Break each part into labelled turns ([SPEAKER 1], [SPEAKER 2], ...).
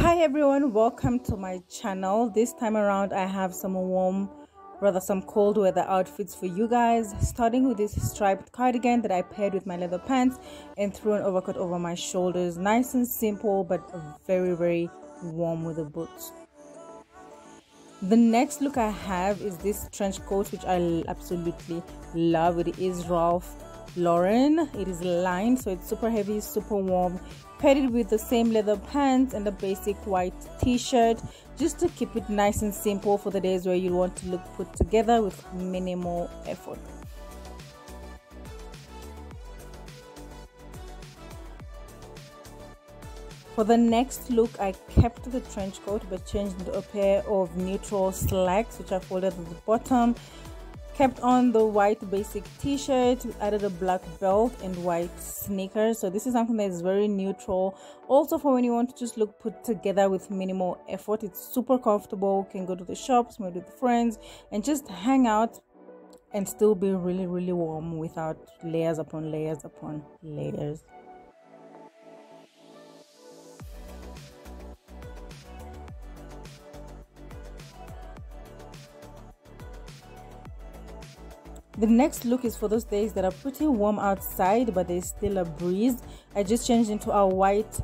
[SPEAKER 1] hi everyone. Welcome to my channel. This time around i have some warm rather some cold weather outfits for you guys starting with this striped cardigan that i paired with my leather pants and threw an overcoat over my shoulders. Nice and simple but very very warm with the boots. The next look i have is this trench coat which i absolutely love. It is ralph lauren. It is lined so it's super heavy super warm paired it with the same leather pants and a basic white t-shirt just to keep it nice and simple for the days where you want to look put together with minimal effort. For the next look, I kept the trench coat but changed into a pair of neutral slacks which I folded at the bottom kept on the white basic t-shirt added a black belt and white sneakers. So this is something that is very neutral. Also for when you want to just look put together with minimal effort it's super comfortable. Can go to the shops meet with friends and just hang out and still be really really warm without layers upon layers upon layers The next look is for those days that are pretty warm outside but there's still a breeze. I just changed into a white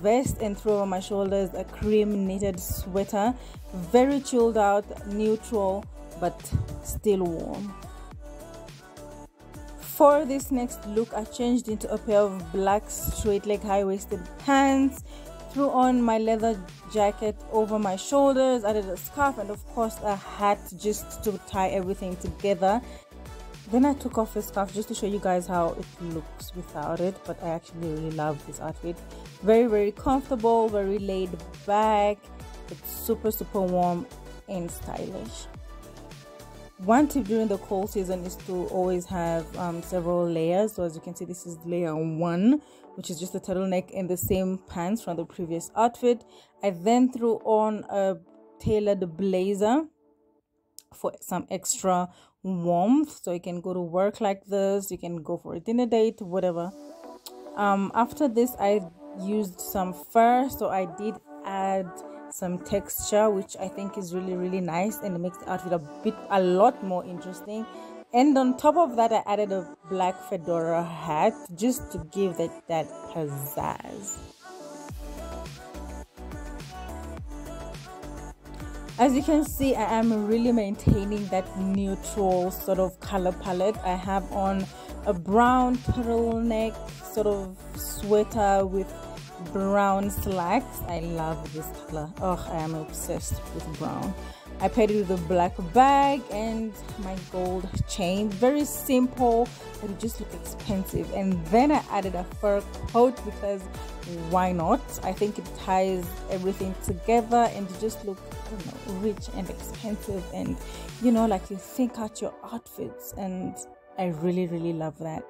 [SPEAKER 1] vest and threw over my shoulders a cream knitted sweater. Very chilled out, neutral but still warm. For this next look, I changed into a pair of black straight leg high waisted pants threw on my leather jacket over my shoulders added a scarf and of course a hat just to tie everything together then I took off the scarf just to show you guys how it looks without it but I actually really love this outfit. Very very comfortable very laid back it's super super warm and stylish. One tip during the cold season is to always have um, several layers. So as you can see this is layer one which is just a turtleneck and the same pants from the previous outfit. I then threw on a tailored blazer for some extra warmth so you can go to work like this you can go for a dinner date whatever. Um after this i used some fur so i did add some texture which i think is really really nice and it makes the outfit a bit a lot more interesting. And on top of that i added a black fedora hat just to give that that pizzazz as you can see i am really maintaining that neutral sort of color palette. I have on a brown turtleneck sort of sweater with brown slacks. I love this color. Oh i am obsessed with brown i paired it with a black bag and my gold chain. Very simple but it just looked expensive. And then i added a fur coat because why not? I think it ties everything together and you just look know rich and expensive. And you know like you think out your outfits and i really really love that.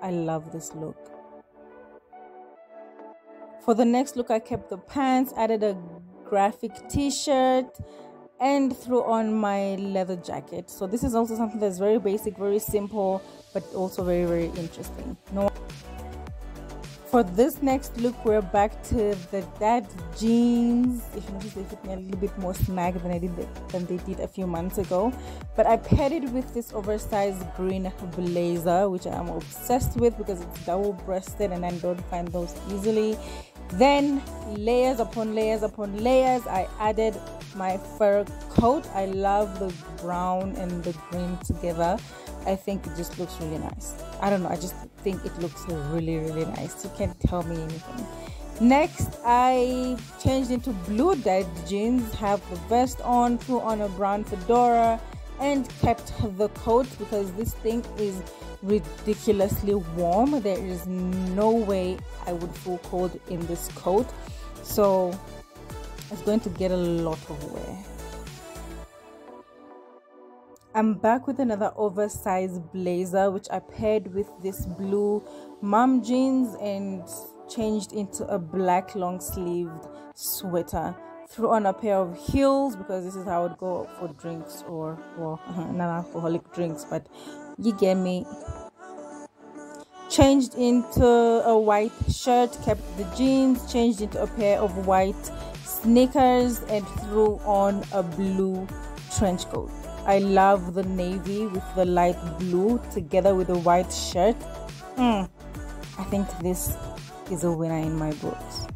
[SPEAKER 1] I love this look. For the next look i kept the pants added a graphic t-shirt and threw on my leather jacket. So this is also something that's very basic very simple but also very very interesting. No for this next look we're back to the dad jeans. If you notice they fit me a little bit more snag than i did than they did a few months ago. But i paired it with this oversized green blazer which i'm obsessed with because it's double breasted and i don't find those easily. Then layers upon layers upon layers i added my fur coat. I love the brown and the green together i think it just looks really nice. I don't know i just think it looks really really nice. You can't tell me anything. Next i changed into blue dyed jeans have the vest on threw on a brown fedora and kept the coat because this thing is ridiculously warm. There is no way i would feel cold in this coat. So it's going to get a lot of wear I'm back with another oversized blazer which I paired with this blue mom jeans and changed into a black long sleeved sweater. Threw on a pair of heels because this is how I would go for drinks or well non-alcoholic drinks but you get me. Changed into a white shirt kept the jeans changed into a pair of white sneakers and threw on a blue trench coat I love the navy with the light blue together with the white shirt. Mm, I think this is a winner in my books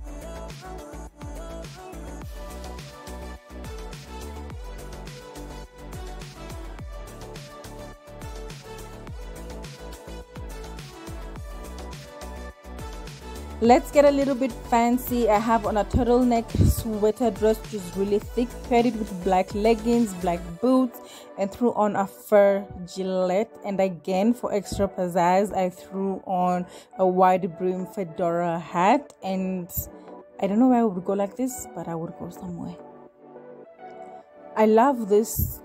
[SPEAKER 1] let's get a little bit fancy. I have on a turtleneck sweater dress which is really thick paired with black leggings black boots and threw on a fur gilet. And again for extra pizzazz i threw on a wide brim fedora hat. And i don't know where i would go like this but i would go somewhere. I love this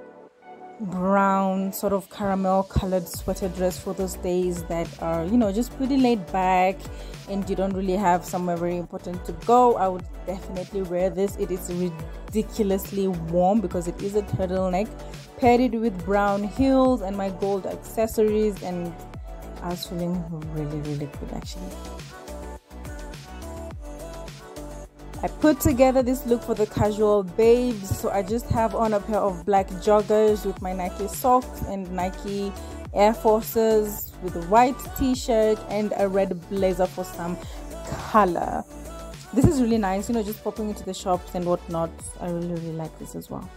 [SPEAKER 1] brown sort of caramel colored sweater dress for those days that are you know just pretty laid back and you don't really have somewhere very important to go. I would definitely wear this. It is ridiculously warm because it is a turtleneck paired it with brown heels and my gold accessories and i was feeling really really good actually I put together this look for the casual babes. So I just have on a pair of black joggers with my Nike socks and Nike Air Forces with a white t-shirt and a red blazer for some color. This is really nice, you know, just popping into the shops and whatnot. I really, really like this as well.